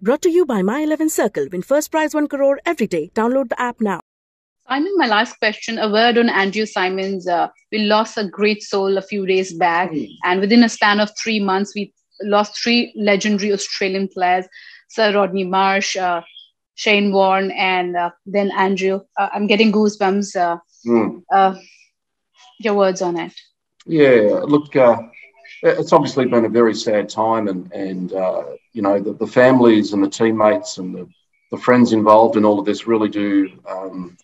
Brought to you by My 11 Circle. Win first prize 1 crore every day. Download the app now. Simon, my last question. A word on Andrew Symonds. Uh, we lost a great soul a few days back, mm. and within a span of three months, we lost three legendary Australian players: Sir Rodney Marsh, uh, Shane Warne, and uh, then Andrew. Uh, I'm getting goosebumps. Mm. your words on it? Yeah, look, uh, it's obviously been a very sad time, and and uh, you know the, the, families and the teammates and the, the friends involved in all of this really do um,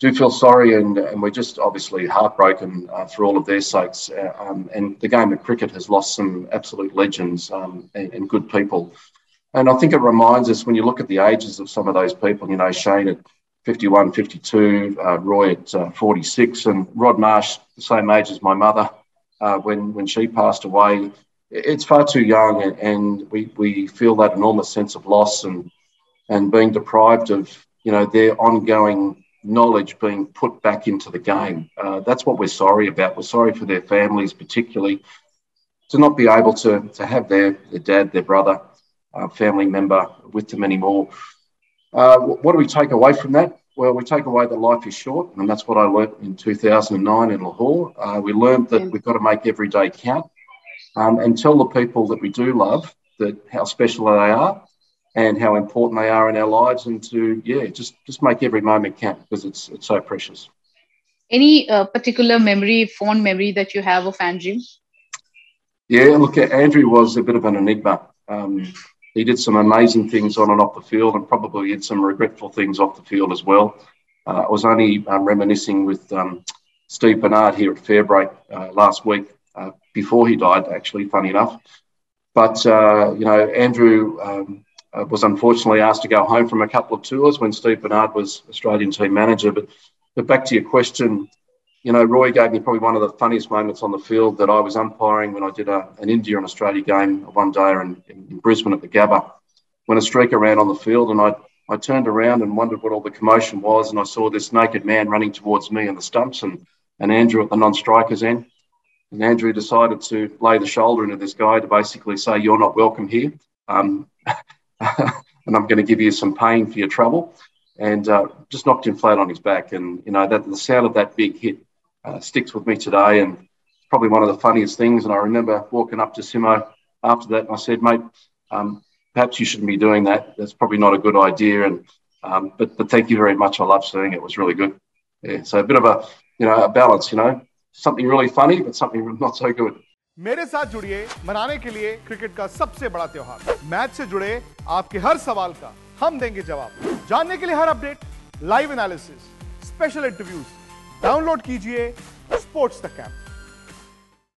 do feel sorry, and and we're just obviously heartbroken uh, for all of their sakes. Uh, um, and the game of cricket has lost some absolute legends um, and, and, good people. And I think it reminds us when you look at the ages of some of those people. You know, Shane at 51, 52, uh, Roy at uh, 46, and Rod Marsh the same age as my mother uh, when when she passed away. It's far too young, and we, we feel that enormous sense of loss and and being deprived of you know their ongoing knowledge being put back into the game. Uh, that's what we're sorry about. We're sorry for their families, particularly to not be able to to have their their dad, their brother, uh, family member with them anymore. Uh, what do we take away from that? Well, we take away that life is short, and that's what I learnt in 2009 in Lahore. Uh, we learned that we've got to make every day count um, and tell the people that we do love that how special they are and how important they are in our lives, and to yeah, just just make every moment count because it's it's so precious. Any uh, particular memory, fond memory that you have of Andrew? Yeah, look, Andrew was a bit of an enigma. Um, he did some amazing things on and off the field, and probably did some regretful things off the field as well. Uh, I was only um, reminiscing with um, Steve Bernard here at Fairbreak uh, last week uh, before he died, actually, funny enough. But, uh, you know, Andrew um, uh, was unfortunately asked to go home from a couple of tours when Steve Bernard was Australian team manager. But, but back to your question, you know, Roy gave me probably one of the funniest moments on the field that I was umpiring when I did a, an India and Australia game one day in, in Brisbane at the Gabba. When a streaker ran on the field, and I I turned around and wondered what all the commotion was, and I saw this naked man running towards me in the stumps, and and Andrew at the non-strikers end. And Andrew decided to lay the shoulder into this guy to basically say, "You're not welcome here, um, and I'm going to give you some pain for your trouble." And uh, just knocked him flat on his back. And you know that the sound of that big hit uh, sticks with me today and probably one of the funniest things. And I remember walking up to Simo after that and I said, mate, um, perhaps you shouldn't be doing that. That's probably not a good idea. And um, but but thank you very much. I love seeing it. It was really good. Yeah, so a bit of a you know a balance. You know, something really funny, but something not so good. मेरे साथ जुड़िए मनाने के लिए cricket का सबसे बड़ा त्योहार मैच से जुड़े आपके हर सवाल का हम देंगे जवाब जानने के लिए हर update live analysis special interviews download कीजिए स्पोर्ट्स तक कैंप।